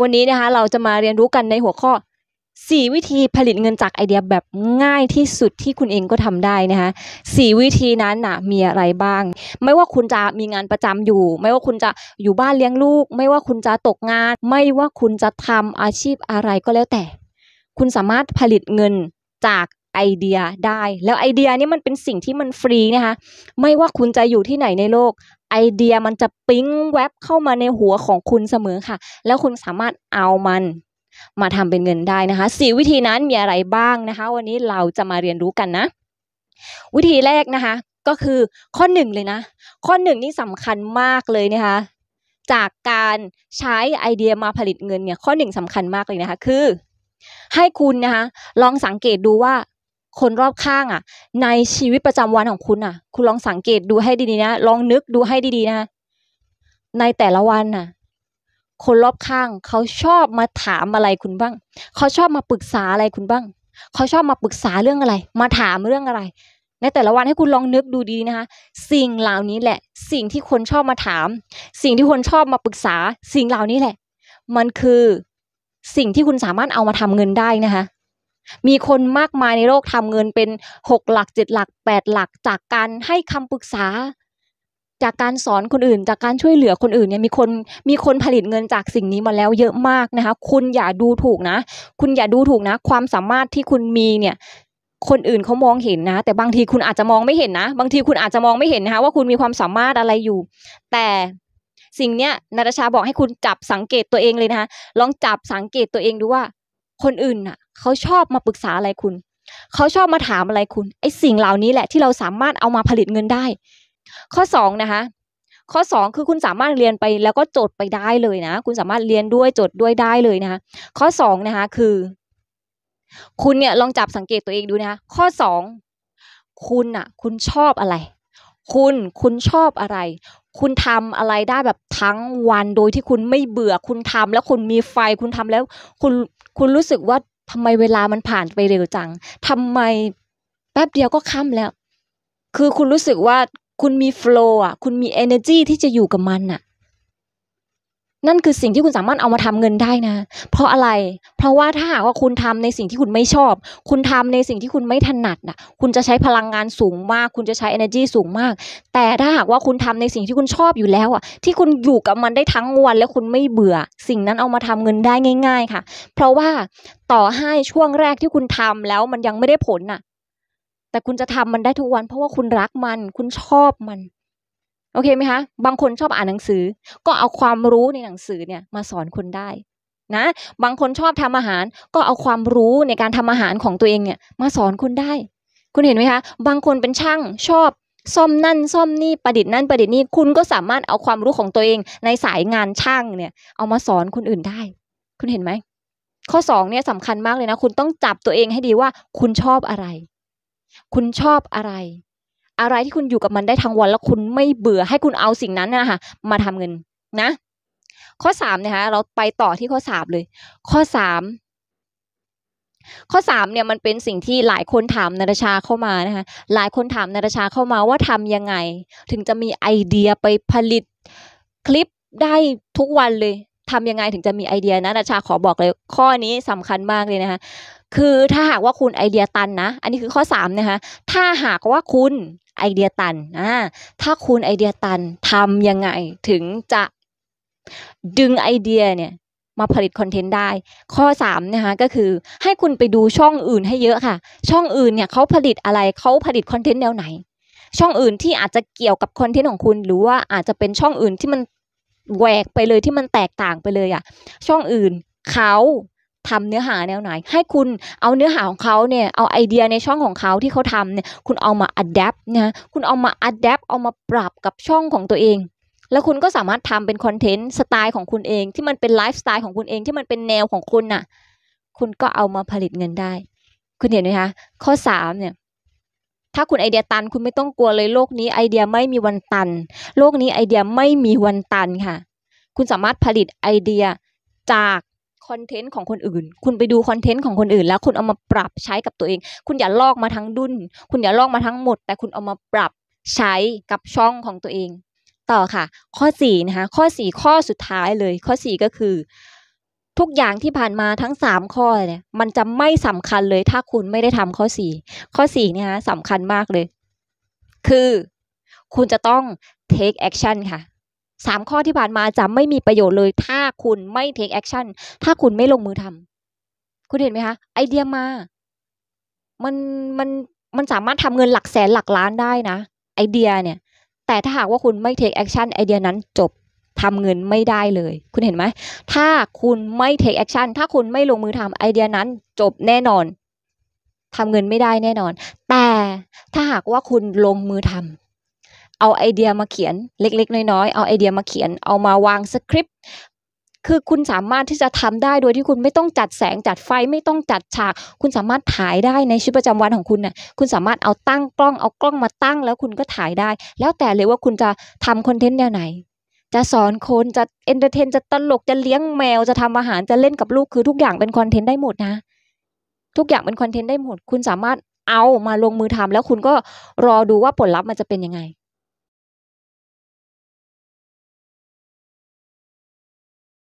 วันนี้นะคะเราจะมาเรียนรู้กันในหัวข้อ 4 วิธีผลิตเงินจากไอเดียแบบง่ายที่สุดที่คุณเองก็ทำได้นะคะสี่วิธีนั้นน่ะมีอะไรบ้าง ไม่ว่าคุณจะมีงานประจำอยู่ ไม่ว่าคุณจะอยู่บ้านเลี้ยงลูก ไม่ว่าคุณจะตกงาน ไม่ว่าคุณจะทำอาชีพอะไรก็แล้วแต่ คุณสามารถผลิตเงินจากไอเดียได้ แล้วไอเดียนี้มันเป็นสิ่งที่มันฟรีนะคะ ไม่ว่าคุณจะอยู่ที่ไหนในโลก ไอเดียมันจะปิ๊งแวบเข้ามาในหัวของคุณเสมอค่ะ แล้วคุณสามารถเอามันมาทำเป็นเงินได้นะคะสี่วิธีนั้นมีอะไรบ้างนะคะ วันนี้เราจะมาเรียนรู้กันนะ วิธีแรกนะคะ ก็คือข้อหนึ่งเลยนะ ข้อหนึ่งนี่สำคัญมากเลยนะคะ จากการใช้ไอเดียมาผลิตเงินเนี่ยข้อหนึ่งสำคัญมากเลยนะคะ คือ ให้คุณนะคะ ลองสังเกตดูว่า คนรอบข้างอะ ในชีวิตประจำวันของคุณอะ คุณลองสังเกตดูให้ดีๆนะ ลองนึกดูให้ดีๆนะ ในแต่ละวันน่ะ คนรอบข้างเขาชอบมาถามอะไรคุณบ้าง เขาชอบมาปรึกษาอะไรคุณบ้าง เขาชอบมาปรึกษาเรื่องอะไร มาถามเรื่องอะไร ในแต่ละวันให้คุณลองนึกดูดีนะคะ สิ่งเหล่านี้แหละ สิ่งที่คนชอบมาถาม สิ่งที่คนชอบมาปรึกษา สิ่งเหล่านี้แหละ มันคือสิ่งที่คุณสามารถเอามาทำเงินได้นะคะ มีคนมากมายในโลกทำเงินเป็นหกหลักเจ็ดหลักแปดหลัก จากการให้คำปรึกษา จากการสอนคนอื่น จากการช่วยเหลือคนอื่นเนี่ยมีคนมีคนผลิตเงินจากสิ่งนี้มาแล้วเยอะมากนะคะ คุณอย่าดูถูกนะ คุณอย่าดูถูกนะ ความสามารถที่คุณมีเนี่ยคนอื่นเขามองเห็นนะ แต่บางทีคุณอาจจะมองไม่เห็นนะ บางทีคุณอาจจะมองไม่เห็นนะคะว่าคุณมีความสามารถอะไรอยู่ แต่สิ่งเนี้ยนาตาชาบอกให้คุณจับสังเกตตัวเองเลยนะคะลองจับสังเกตตัวเองดูว่า คนอื่นน่ะเขาชอบมาปรึกษาอะไรคุณ เขาชอบมาถามอะไรคุณไอ้สิ่งเหล่านี้แหละที่เราสามารถเอามาผลิตเงินได้ ข้อสองนะคะข้อสองคือคุณสามารถเรียนไปแล้วก็จดไปได้เลยนะ คุณสามารถเรียนด้วยจดด้วยได้เลยนะคะข้อสองนะคะคือ คุณเนี่ยลองจับสังเกตตัวเองดูนะคะข้อสองคุณอะคุณชอบอะไร คุณคุณชอบอะไร คุณทำอะไรได้แบบทั้งวันโดยที่คุณไม่เบื่อคุณทำแล้วคุณมีไฟคุณทำแล้ว คุณ คุณรู้สึกว่าทำไมเวลามันผ่านไปเร็วจังทำไมแป๊บเดียวก็ค่ำแล้ว คือคุณรู้สึกว่าคุณมีโฟล์อะ คุณมี energy ที่จะอยู่กับมันอะ นั่นคือสิ่งที่คุณสามารถเอามาทำเงินได้นะ เพราะอะไร เพราะว่าถ้าหากว่าคุณทำในสิ่งที่คุณไม่ชอบ คุณทำในสิ่งที่คุณไม่ถนัดน่ะ คุณจะใช้พลังงานสูงมาก คุณจะใช้ energy สูงมาก แต่ถ้าหากว่าคุณทำในสิ่งที่คุณชอบอยู่แล้วอะ ที่คุณอยู่กับมันได้ทั้งวันแล้วคุณไม่เบื่อ สิ่งนั้นเอามาทำเงินได้ง่าย ๆ ค่ะ เพราะว่าต่อให้ช่วงแรกที่คุณทำแล้วมันยังไม่ได้ผลน่ะ แต่คุณจะทำมันได้ทุกวัน เพราะว่าคุณรักมัน คุณชอบมัน โอเคไหมคะ บางคนชอบอ่านหนังสือ ก็เอาความรู้ในหนังสือเนี่ยมาสอนคนได้นะ บางคนชอบทำอาหาร ก็เอาความรู้ในการทำอาหารของตัวเองเนี่ยมาสอนคนได้ คุณเห็นไหมคะ บางคนเป็นช่างชอบซ่อมนั่นซ่อมนี่ประดิษฐ์นั่นประดิษฐ์นี่คุณก็สามารถเอาความรู้ของตัวเองในสายงานช่างเนี่ยเอามาสอนคนอื่นได้ คุณเห็นไหม ข้อสองเนี่ยสำคัญมากเลยนะ คุณต้องจับตัวเองให้ดีว่า คุณชอบอะไร คุณชอบอะไร อะไรที่คุณอยู่กับมันได้ทั้งวันแล้วคุณไม่เบื่อให้คุณเอาสิ่งนั้นนะคะมาทำเงินนะ ข้อสามนะคะเราไปต่อที่ข้อสามเลย ข้อสามข้อสามเนี่ยมันเป็นสิ่งที่หลายคนถามนาตาชาเข้ามานะคะหลายคนถามนาตาชาเข้ามาว่าทำยังไง ถึงจะมีไอเดียไปผลิตคลิปได้ทุกวันเลยทำยังไงถึงจะมีไอเดียนะนาตาชาขอบอกเลย ข้อนี้สำคัญมากเลยนะคะ คือถ้าหากว่าคุณไอเดียตันนะ อันนี้คือข้อสามนะคะ ถ้าหากว่าคุณไอเดียตันอ่าถ้าคุณไอเดียตันทำยังไงถึงจะดึงไอเดียเนี่ยมาผลิตคอนเทนต์ได้ ข้อสามนะคะก็คือให้คุณไปดูช่องอื่นให้เยอะค่ะ ช่องอื่นเนี่ยเขาผลิตอะไรเขาผลิตคอนเทนต์แนวไหน ช่องอื่นที่อาจจะเกี่ยวกับคอนเทนต์ของคุณ หรือว่าอาจจะเป็นช่องอื่นที่มันแหวกไปเลยที่มันแตกต่างไปเลยอะค่ะ ช่องอื่นเขา ทำเนื้อหาแนวไหน ให้คุณเอาเนื้อหาของเขาเนี่ยเอาไอเดียในช่องของเขาที่เขาทำเนี่ยคุณเอามา adapt นะคุณเอามา adapt เอามาปรับกับช่องของตัวเองแล้วคุณก็สามารถทำเป็นคอนเทนต์สไตล์ของคุณเอง ที่มันเป็นไลฟ์สไตล์ของคุณเองที่มันเป็นแนวของคุณน่ะ คุณก็เอามาผลิตเงินได้ คุณเห็นไหมคะ ข้อสามเนี่ย ถ้าคุณไอเดียตันคุณไม่ต้องกลัวเลยโลกนี้ไอเดียไม่มีวันตัน โลกนี้ไอเดียไม่มีวันตันค่ะ คุณสามารถผลิตไอเดียจาก คอนเทนต์ของคนอื่น คุณไปดูคอนเทนต์ของคนอื่น แล้วคุณเอามาปรับใช้กับตัวเอง คุณอย่าลอกมาทั้งดุนคุณอย่าลอกมาทั้งหมด แต่คุณเอามาปรับใช้กับช่องของตัวเอง ต่อค่ะ ข้อสี่นะคะข้อสี่ข้อสุดท้ายเลย ข้อสี่ก็คือ ทุกอย่างที่ผ่านมาทั้งสามข้อเนี่ยมันจะไม่สำคัญเลยถ้าคุณไม่ได้ทำข้อสี่ข้อสี่เนี่ยนะสำคัญมากเลย คือ คุณจะต้อง take action ค่ะ สามข้อที่ผ่านมาจะไม่มีประโยชน์เลย ถ้าคุณไม่ take action ถ้าคุณไม่ลงมือทำคุณเห็นไหมคะ ไอเดียมา มันมันมันสามารถทำเงินหลักแสนหลักล้านได้นะ ไอเดียเนี่ย แต่ถ้าหากว่าคุณไม่ take action ไอเดียนั้นจบทำเงินไม่ได้เลย คุณเห็นไหม ถ้าคุณไม่ take action ถ้าคุณไม่ลงมือทำไอเดียนั้นจบแน่นอนทำเงินไม่ได้แน่นอน แต่ถ้าหากว่าคุณลงมือทำ เอาไอเดียมาเขียนเล็ก ๆ น้อยๆ เอาไอเดียมาเขียน เอามาวางสคริปต์ คือคุณสามารถที่จะทำได้โดยที่คุณไม่ต้องจัดแสงจัดไฟไม่ต้องจัดฉาก คุณสามารถถ่ายได้ในชีวิตประจำวันของคุณน่ะ คุณสามารถเอาตั้งกล้องเอากล้องมาตั้ง แล้วคุณก็ถ่ายได้ แล้วแต่เลยว่าคุณจะทำคอนเทนต์แนวไหน จะสอนคนจะ entertain จะตลกจะเลี้ยงแมวจะทำอาหารจะเล่นกับลูกคือทุกอย่างเป็นคอนเทนต์ได้หมดนะ ทุกอย่างเป็นคอนเทนต์ได้หมด คุณสามารถเอามาลงมือทำแล้วคุณก็รอดูว่าผลลัพธ์มันจะเป็นยังไง